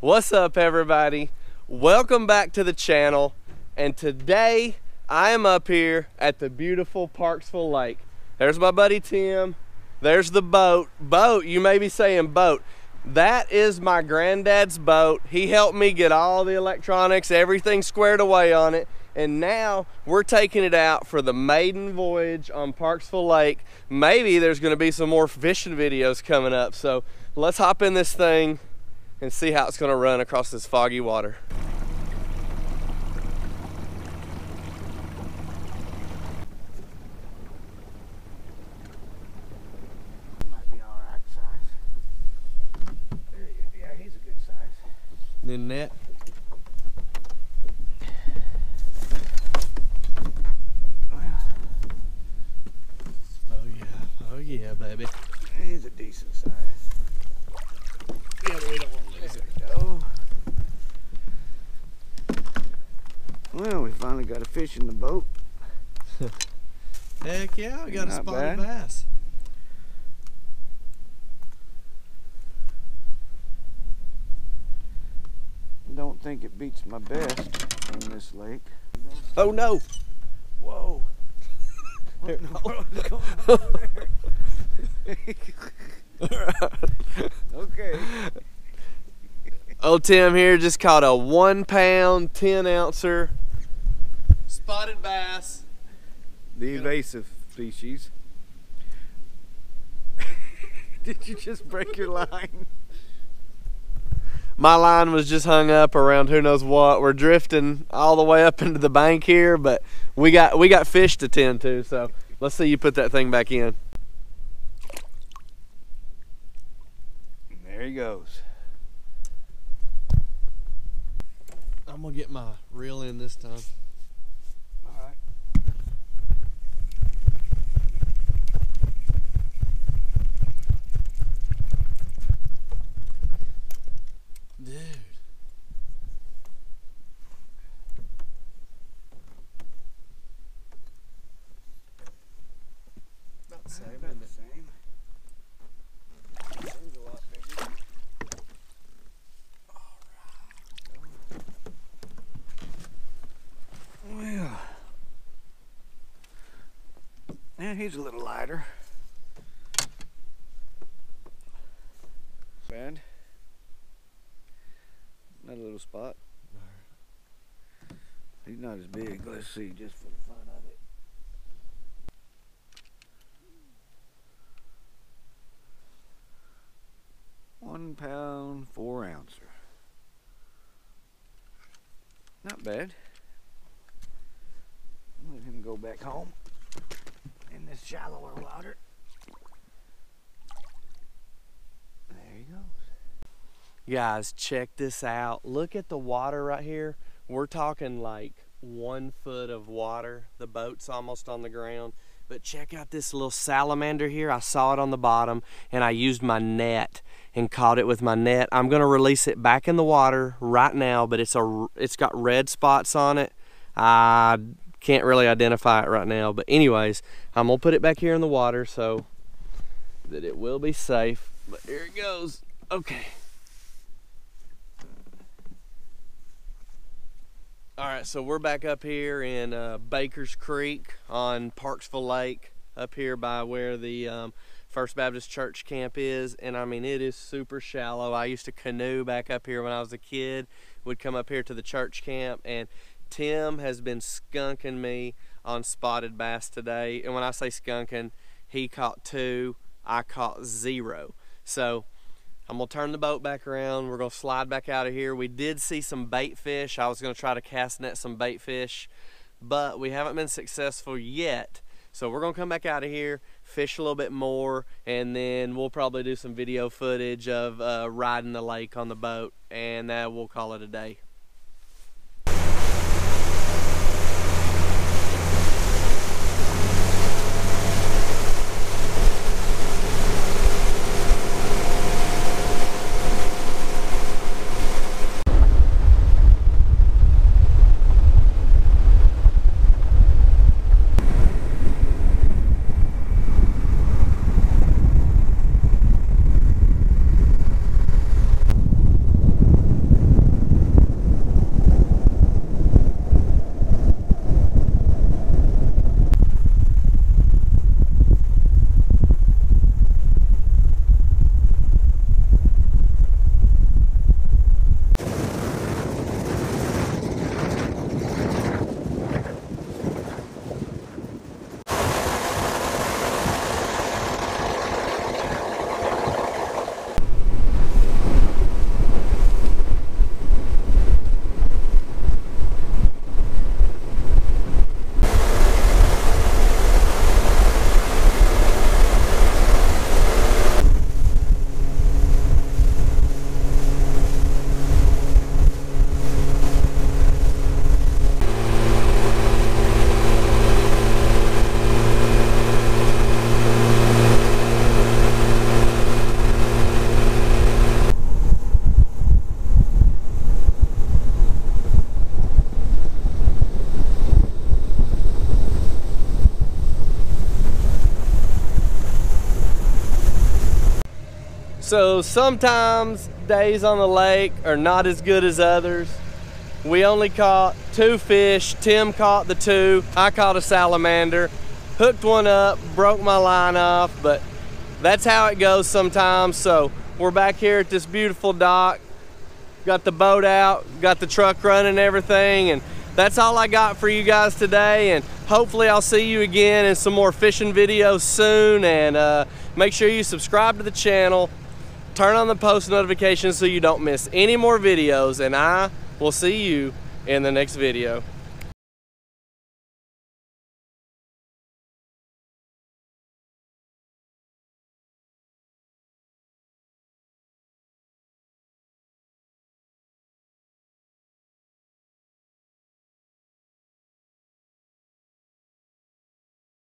What's up everybody? Welcome back to the channel and today I am up here at the beautiful Parksville Lake. There's my buddy Tim. There's the boat. Boat, you may be saying boat. That is my granddad's boat. He helped me get all the electronics, everything squared away on it. And now we're taking it out for the maiden voyage on Parksville Lake. Maybe there's gonna be some more fishing videos coming up. So let's hop in this thing and see how it's gonna run across this foggy water. Might be all right size. Yeah, he's a good size. The net. Well, Oh yeah, oh yeah, baby. he's a decent size. Yeah, but we don't want to There we go. Well, we finally got in the boat. Heck yeah, we got a spotted bad. bass. Don't think it beats my best in this lake. Oh no! Whoa. What in the world is going on there? okay. Old Tim here just caught a one pound, 10 ouncer spotted bass. The evasive species. Did you just break your line? My line was just hung up around who knows what. We're drifting all the way up into the bank here, but we got we got fish to tend to, so let's see you put that thing back in. There he goes. I'm gonna get my reel in this time. All right. Dude. About the same, About isn't the it? same. Thing's a lot bigger. Well, yeah, he's a little lighter. Bend. Another little spot. He's not as big. Let's see, just for the fun of it. One pound, four ouncer. Not bad. Let him go back home this shallower water. There he goes. Guys, check this out. Look at the water right here. We're talking like one foot of water. The boat's almost on the ground. But check out this little salamander here. I saw it on the bottom and I used my net and caught it with my net. I'm gonna release it back in the water right now, but it's a it's got red spots on it. I can't really identify it right now. But anyways, I'm gonna put it back here in the water so that it will be safe. But here it goes. Okay. All right, so we're back up here in uh, Baker's Creek on Parksville Lake, up here by where the um, First Baptist Church camp is. And I mean, it is super shallow. I used to canoe back up here when I was a kid, would come up here to the church camp. And Tim has been skunking me on spotted bass today. And when I say skunking, he caught two, I caught zero. So I'm gonna turn the boat back around. We're gonna slide back out of here. We did see some bait fish. I was gonna try to cast net some bait fish, but we haven't been successful yet. So we're gonna come back out of here, fish a little bit more, and then we'll probably do some video footage of uh, riding the lake on the boat, and uh, we'll call it a day. So sometimes days on the lake are not as good as others. We only caught two fish. Tim caught the two. I caught a salamander. Hooked one up, broke my line off, but that's how it goes sometimes. So we're back here at this beautiful dock. Got the boat out, got the truck running everything, and that's all I got for you guys today. And hopefully I'll see you again in some more fishing videos soon. And uh, make sure you subscribe to the channel, turn on the post notifications so you don't miss any more videos. And I will see you in the next video.